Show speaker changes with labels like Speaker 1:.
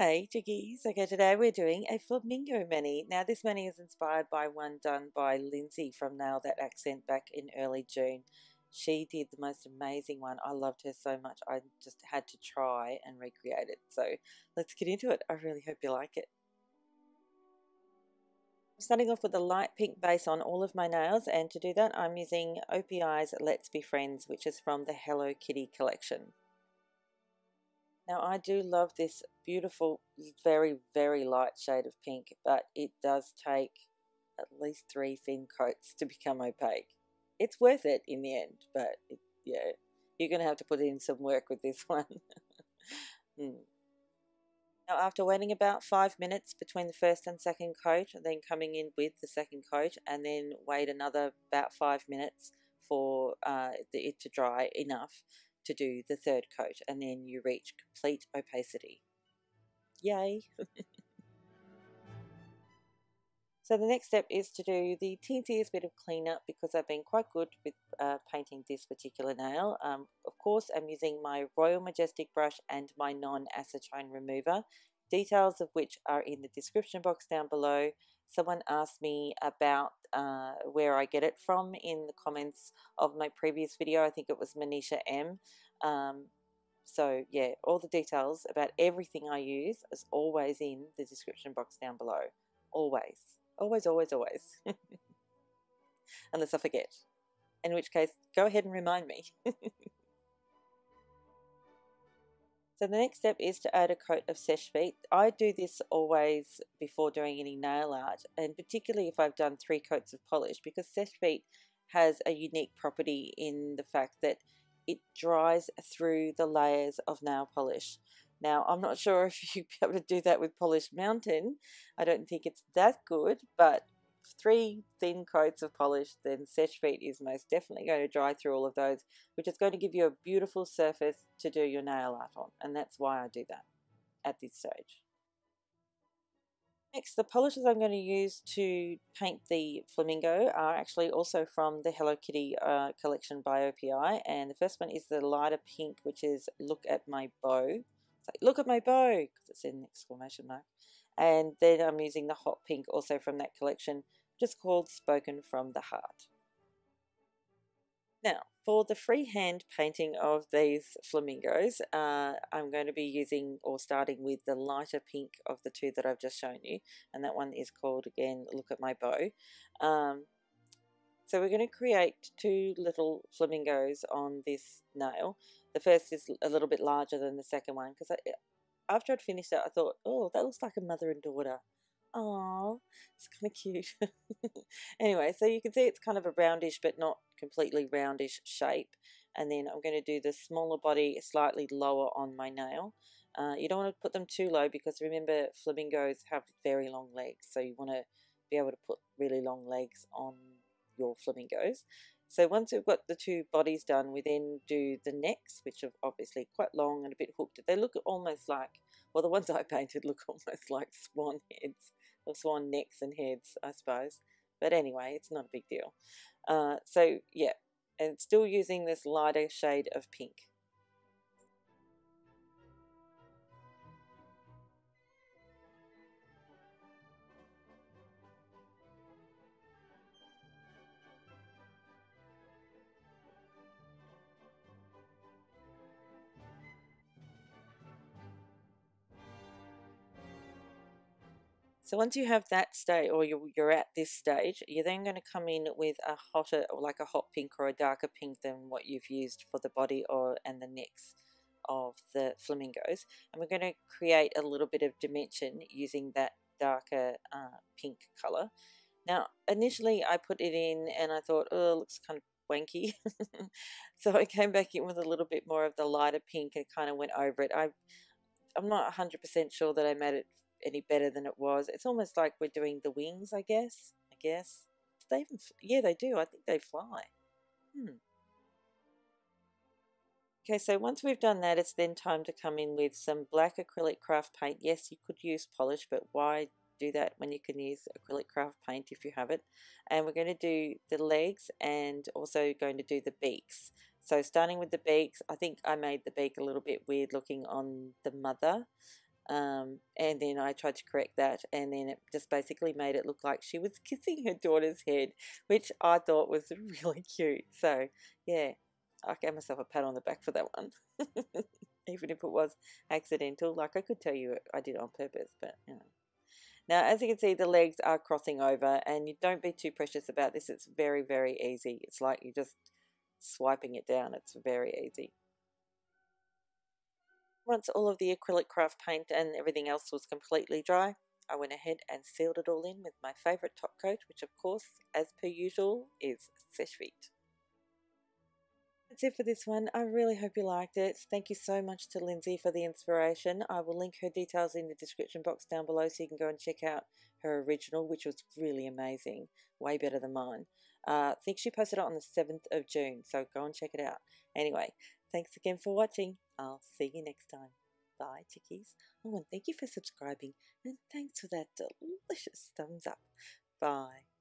Speaker 1: Hey Jiggies, okay today we're doing a flamingo mani. Now this mani is inspired by one done by Lindsay from Nail That Accent back in early June. She did the most amazing one. I loved her so much I just had to try and recreate it. So let's get into it. I really hope you like it. I'm starting off with a light pink base on all of my nails and to do that I'm using OPI's Let's Be Friends which is from the Hello Kitty collection. Now I do love this beautiful, very, very light shade of pink, but it does take at least three thin coats to become opaque. It's worth it in the end, but it, yeah, you're going to have to put in some work with this one. hmm. Now after waiting about five minutes between the first and second coat, and then coming in with the second coat, and then wait another about five minutes for uh, it to dry enough to do the third coat and then you reach complete opacity. Yay! so the next step is to do the teensiest bit of cleanup because I've been quite good with uh, painting this particular nail. Um, of course I'm using my Royal Majestic brush and my non-acetone remover, details of which are in the description box down below someone asked me about uh, where I get it from in the comments of my previous video. I think it was Manisha M. Um, so yeah, all the details about everything I use is always in the description box down below. Always. Always, always, always. Unless I forget. In which case, go ahead and remind me. So the next step is to add a coat of Seche Vite. I do this always before doing any nail art, and particularly if I've done three coats of polish, because Seche Vite has a unique property in the fact that it dries through the layers of nail polish. Now, I'm not sure if you'd be able to do that with Polish Mountain. I don't think it's that good, but three thin coats of polish, then Seche Vite is most definitely going to dry through all of those, which is going to give you a beautiful surface to do your nail art on. And that's why I do that at this stage. Next, the polishes I'm going to use to paint the flamingo are actually also from the Hello Kitty uh, collection by OPI. And the first one is the lighter pink, which is Look at My Bow. So, look at my bow, because it's an exclamation mark. And then I'm using the hot pink also from that collection, just called Spoken from the Heart. Now, for the freehand painting of these flamingos, uh, I'm going to be using or starting with the lighter pink of the two that I've just shown you, and that one is called again Look at My Bow. Um, so we're going to create two little flamingos on this nail. The first is a little bit larger than the second one because after I'd finished it, I thought, oh, that looks like a mother and daughter. Oh, it's kind of cute. anyway, so you can see it's kind of a roundish but not completely roundish shape. And then I'm going to do the smaller body slightly lower on my nail. Uh, you don't want to put them too low because remember flamingos have very long legs. So you want to be able to put really long legs on your flamingos. So once we've got the two bodies done, we then do the necks, which are obviously quite long and a bit hooked. They look almost like, well, the ones I painted look almost like swan heads, or swan necks and heads, I suppose. But anyway, it's not a big deal. Uh, so yeah, and still using this lighter shade of pink. So once you have that state, or you're, you're at this stage, you're then going to come in with a hotter, or like a hot pink or a darker pink than what you've used for the body or and the necks of the flamingos. And we're going to create a little bit of dimension using that darker uh, pink color. Now, initially I put it in and I thought, oh, it looks kind of wanky. so I came back in with a little bit more of the lighter pink and kind of went over it. I, I'm not 100% sure that I made it any better than it was. It's almost like we're doing the wings, I guess. I guess. Do they even? Yeah, they do. I think they fly. Hmm. Okay, so once we've done that, it's then time to come in with some black acrylic craft paint. Yes, you could use polish, but why do that when you can use acrylic craft paint if you have it? And we're going to do the legs and also going to do the beaks. So starting with the beaks, I think I made the beak a little bit weird looking on the mother Um, and then I tried to correct that, and then it just basically made it look like she was kissing her daughter's head, which I thought was really cute. So, yeah, I gave myself a pat on the back for that one. Even if it was accidental, like I could tell you I did it on purpose, but you know. Now, as you can see, the legs are crossing over, and you don't be too precious about this. It's very, very easy. It's like you're just swiping it down. It's very easy. Once all of the acrylic craft paint and everything else was completely dry, I went ahead and sealed it all in with my favourite top coat, which of course, as per usual, is Seche That's it for this one. I really hope you liked it. Thank you so much to Lindsay for the inspiration. I will link her details in the description box down below so you can go and check out her original, which was really amazing. Way better than mine. Uh, I think she posted it on the 7th of June, so go and check it out. Anyway, thanks again for watching. I'll see you next time. Bye, chickies. Oh, and thank you for subscribing, and thanks for that delicious thumbs up. Bye.